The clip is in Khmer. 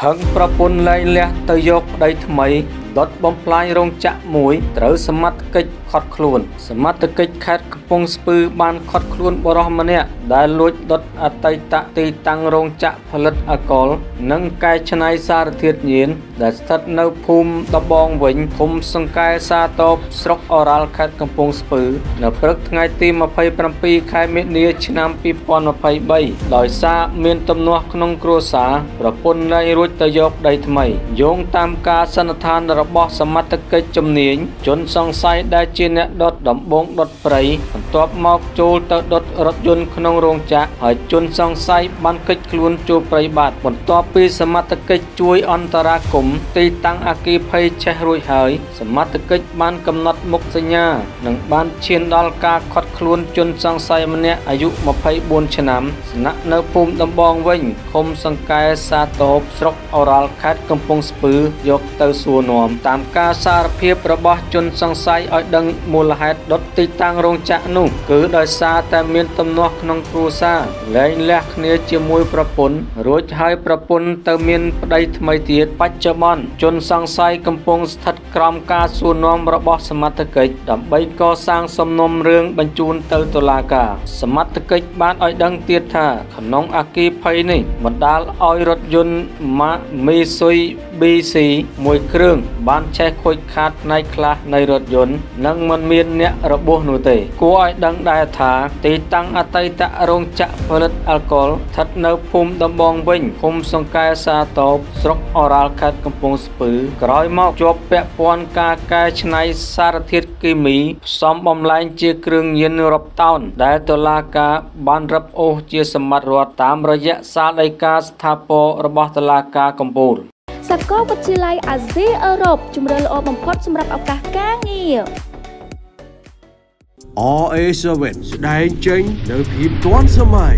ខឹងប្រពន្ធលែងលះទៅយកប្តីថ្មី ដុតបំផ្លាញរោងចក្រមួយត្រូវសមត្ថកិច្ចខត់ខ្លួន សមត្ថកិច្ចខេត្តកំពង់ស្ពឺបានខត់ខ្លួនបរិសម្នាក់ដែលលួចដុតអតីតទីតាំងរោងចក្រផលិតអាល់កុលនិងកែច្នៃសារធាតុញៀនដែលស្ថិតនៅភូមិដបងវិញភូមិសង្កែសាតបស្រុកអូរ៉ាល់ខេត្តកំពង់ស្ពឺ នៅព្រឹកថ្ងៃទី27ខែមិនិនាឆ្នាំ2023ដោយសារមានទំនាស់ក្នុងគ្រួសារប្រពន្ធលែងរួចទៅយកដីថ្មីយោងតាមការសន្និដ្ឋានរបស់សមត្ថកិច្ចជំនាញជនសង្ស័យដែលជាអ្នកដុតដំបងដុតព្រៃ បន្ទាប់មកចូលទៅដុតរថយន្តក្នុងរោងចក្រហើយជនសង្ស័យបានកិច្ចខ្លួនចូលព្រៃបាត់បន្ទាប់ពីសមត្ថកិច្ចជួយអន្តរាគមន៍ទីតាំងអគិភ័យឆេះរួចហើយ សមត្ថកិច្ចបានកំណត់មុខសញ្ញានិងបានឈានដល់ការខាត់ខ្លួនជនសង្ស័យម្នាក់អាយុ24ឆ្នាំស្នាក់នៅភូមិដំបងវិញឃុំសង្កែសាតោបស្រុកអូរ៉ាល់ខេត្តកំពង់ស្ពឺយកទៅសួរនាំតាមការសារភាពរបស់ជនសង្ស័យឲ្យដឹងមូលហេតុដុតទីតាំងរោងចក្រនោះគឺដោយសារតែមានទំនាស់ក្នុងគ្រួសារលែងលះគ្នាជាមួយប្រពន្ធរួចហើយប្រពន្ធទៅមានប្តីថ្មីទៀតបច្ចុប្បន្នជនសង្ស័យកំពុងស្ថិតក្រោមការសួរនាំរបស់សមត្ថកិច្ចដើម្បីកសាងសំណុំរឿងបញ្ជូនទៅតុលាការសមត្ថកិច្ចបានឲ្យដឹងទៀតថាក្នុងអគិភ័យនេះបណ្ដាលឲ្យរថយន្ត Mitsubishi BC មួយគ្រឿងបានឆេះខូចខាតផ្នែកខ្លះនៃរថយន្តនិងមិនមានអ្នករបួសនោះទេ គួរឲ្យដឹងដែរថាទីតាំងអតីតរោងចក្រផលិតអាល់កុលស្ថិតនៅភូមិដំបងវិញភូមិសង្កែសាតោបស្រុកអូរ៉ាល់ខេត្តកំពង់ស្ពឺក្រោយមកជាប់ពាក់ព័ន្ធការកែច្នៃសារធាតុគីមីផ្សំបំលែងជាគ្រឿងញៀនរាប់តោនដែលតុលាការបានរឹបអូសជាសម្បត្តិរដ្ឋតាមរយៈសាលដីកាស្ថាពររបស់តុលាការកំពូល សាកលវិទ្យាល័យអាស៊ីអឺរ៉ុបជំរឿល្អបំផុតសម្រាប់ឱកាសការងារ RA7 ស្ដែងចេញនៅភាពទាន់សម័យ